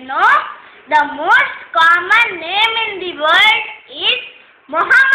you know the most common name in the world is Mohammed.